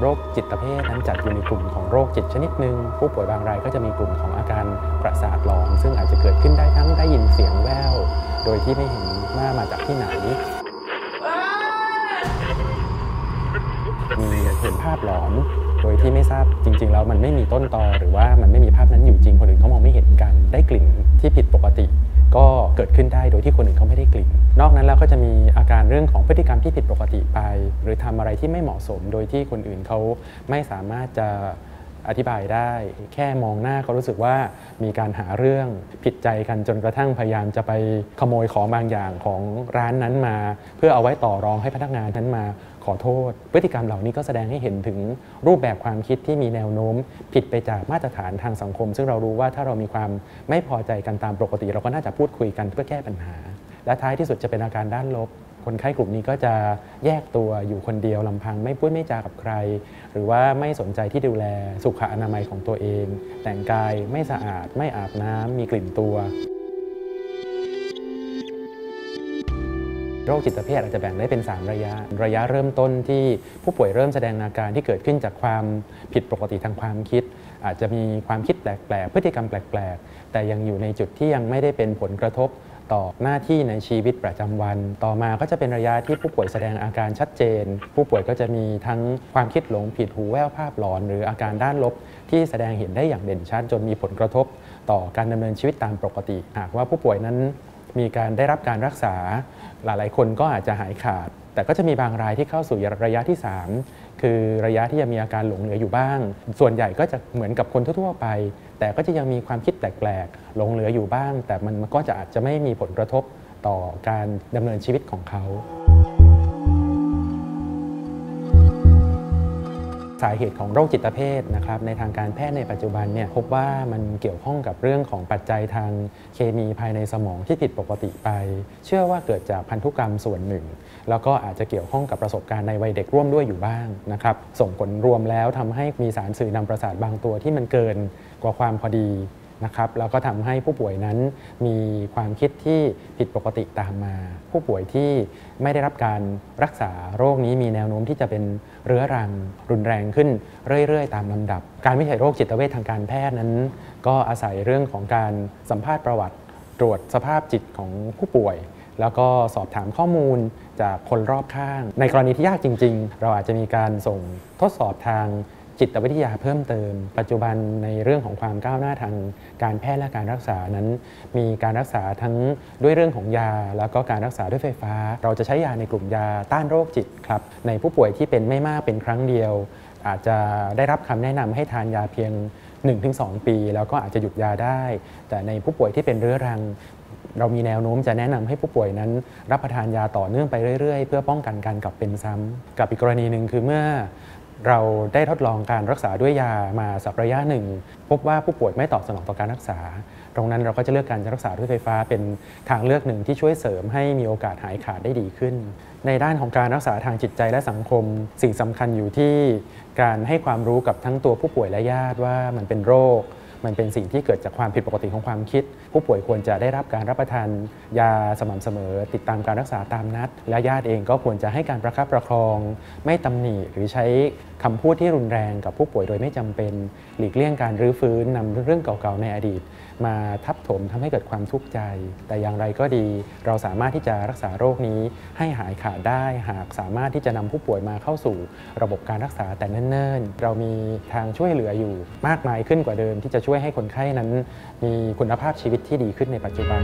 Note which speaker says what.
Speaker 1: โรคจิตเภทนั้นจัดอยู่ในกลุ่มของโรคจิตชนิดหนึ่งผู้ป่วยบางรายก็จะมีกลุ่มของอาการประสาทหลอนซึ่งอาจจะเกิดขึ้นได้ทั้งได้ยินเสียงแววโดยที่ไม่เห็นว่ามาจากที่ไหนมีเห็นภาพหลอน โดยที่ไม่ทราบจริง ๆ แล้วมันไม่มีต้นตอหรือว่ามันไม่มีภาพนั้นอยู่จริงคนอื่นเขามองไม่เห็นกันได้กลิ่นที่ผิดปกติ เกิดขึ้นได้โดยที่คนอื่นเขาไม่ได้กลิ่น นอกนั้นแล้วก็จะมีอาการเรื่องของพฤติกรรมที่ผิดปกติไป หรือทำอะไรที่ไม่เหมาะสม โดยที่คนอื่นเขาไม่สามารถจะอธิบายได้ แค่มองหน้าก็รู้สึกว่ามีการหาเรื่องผิดใจกันจนกระทั่งพยายามจะไปขโมยของบางอย่างของร้านนั้นมา เพื่อเอาไว้ต่อรองให้พนักงานนั้นมา ขอโทษ พฤติกรรมเหล่านี้ก็แสดงให้เห็นถึงรูปแบบความคิดที่มีแนวโน้ม ผิดไปจากมาตรฐานทางสังคม ซึ่งเรารู้ว่าถ้าเรามีความไม่พอใจกันตามปกติ เราก็น่าจะพูดคุยกันเพื่อแก้ปัญหา และท้ายที่สุดจะเป็นอาการด้านลบ คนไข้กลุ่มนี้ก็จะแยกตัวอยู่คนเดียวลำพัง ไม่พูดไม่จากับใคร หรือว่าไม่สนใจที่ดูแลสุขอนามัยของตัวเอง แต่งกายไม่สะอาด ไม่อาบน้ำมีกลิ่นตัว โรคจิตเภทอาจจะแบ่งได้เป็น 3 ระยะ ระยะเริ่มต้นที่ผู้ป่วยเริ่มแสดงอาการที่เกิดขึ้นจากความผิดปกติทางความคิด อาจจะมีความคิดแปลกๆ พฤติกรรมแปลกๆ แต่ยังอยู่ในจุดที่ยังไม่ได้เป็นผลกระทบต่อหน้าที่ในชีวิตประจำวัน ต่อมาก็จะเป็นระยะที่ผู้ป่วยแสดงอาการชัดเจน ผู้ป่วยก็จะมีทั้งความคิดหลงผิดหูแว่วภาพหลอน หรืออาการด้านลบ ที่แสดงเห็นได้อย่างเด่นชัดจนมีผลกระทบ ต่อการดำเนินชีวิตตามปกติ หากว่าผู้ป่วยนั้นมีการได้รับการรักษา หลายๆ คนก็อาจจะหายขาด แต่ก็จะมีบางรายที่เข้าสู่ระยะที่ 3 คือระยะที่ยังมีอาการหลงเหลืออยู่บ้าง ส่วนใหญ่ก็จะเหมือนกับคนทั่วๆไป แต่ก็จะยังมีความคิดแปลกๆหลงเหลืออยู่บ้าง แต่มันก็จะอาจจะไม่มีผลกระทบต่อการดำเนินชีวิตของเขา สาเหตุของโรคจิตเภทนะครับในทางการแพทย์ในปัจจุบันเนี่ยพบว่ามันเกี่ยวข้องกับเรื่องของปัจจัยทางเคมีภายในสมองที่ผิดปกติไป เชื่อว่าเกิดจากพันธุกรรมส่วนหนึ่ง แล้วก็อาจจะเกี่ยวข้องกับประสบการณ์ในวัยเด็กร่วมด้วยอยู่บ้างนะครับส่งผลรวมแล้วทำให้มีสารสื่อนำประสาทบางตัวที่มันเกินกว่าความพอดี นะครับแล้วก็ทำให้ผู้ป่วยนั้นมีความคิดที่ผิดปกติตามมา ผู้ป่วยที่ไม่ได้รับการรักษาโรคนี้มีแนวโน้มที่จะเป็นเรื้อรังรุนแรงขึ้นเรื่อยๆ ตามลำดับ การวิจัยโรคจิตเวชทางการแพทย์นั้น ก็อาศัยเรื่องของการสัมภาษณ์ประวัติ ตรวจสภาพจิตของผู้ป่วย แล้วก็สอบถามข้อมูลจากคนรอบข้าง ในกรณีที่ยากจริง ๆ เราอาจจะมีการส่งทดสอบทาง จิตวิทยาเพิ่มเติม ปัจจุบันในเรื่องของความก้าวหน้าทางการแพทย์และการรักษานั้น มีการรักษาทั้งด้วยเรื่องของยา แล้วก็การรักษาด้วยไฟฟ้า เราจะใช้ยาในกลุ่มยาต้านโรคจิตครับในผู้ป่วยที่เป็นไม่มากเป็นครั้งเดียว อาจจะได้รับคำแนะนำให้ทานยาเพียง 1-2 ปี แล้วก็อาจจะหยุดยาได้ แต่ในผู้ป่วยที่เป็นเรื้อรังเรามีแนวโน้มจะแนะนำให้ผู้ป่วยนั้น รับประทานยาต่อเนื่องไปเรื่อย ๆ เพื่อป้องกันการกลับเป็นซ้ำกับอีกกรณีหนึ่งคือเมื่อ เราได้ทดลองการรักษาด้วยยามาสักระยะหนึ่ง พบว่าผู้ป่วยไม่ตอบสนองต่อการรักษา ตรงนั้นเราก็จะเลือกการรักษาด้วยไฟฟ้าเป็นทางเลือกหนึ่งที่ช่วยเสริมให้มีโอกาสหายขาดได้ดีขึ้น ในด้านของการรักษาทางจิตใจและสังคม สิ่งสำคัญอยู่ที่การให้ความรู้กับทั้งตัวผู้ป่วยและญาติว่ามันเป็นโรค มันเป็นสิ่งที่เกิดจากความผิดปกติของความคิด ผู้ป่วยควรจะได้รับการรับประทานยาสม่ำเสมอ ติดตามการรักษาตามนัด และญาติเองก็ควรจะให้การประคับประคอง ไม่ตำหนิหรือใช้คำพูดที่รุนแรงกับผู้ป่วยโดยไม่จำเป็น หลีกเลี่ยงการรื้อฟื้นนำเรื่องเก่าๆในอดีต มาทับถมทำให้เกิดความทุกข์ใจ แต่อย่างไรก็ดี เราสามารถที่จะรักษาโรคนี้ให้หายขาดได้ หากสามารถที่จะนำผู้ป่วยมาเข้าสู่ ระบบการรักษาแต่เนิ่นๆ เรามีทางช่วยเหลืออยู่มากมายขึ้นกว่าเดิมที่จะช่วช่วยให้คนไข้นั้นมีคุณภาพชีวิตที่ดีขึ้นในปัจจุบัน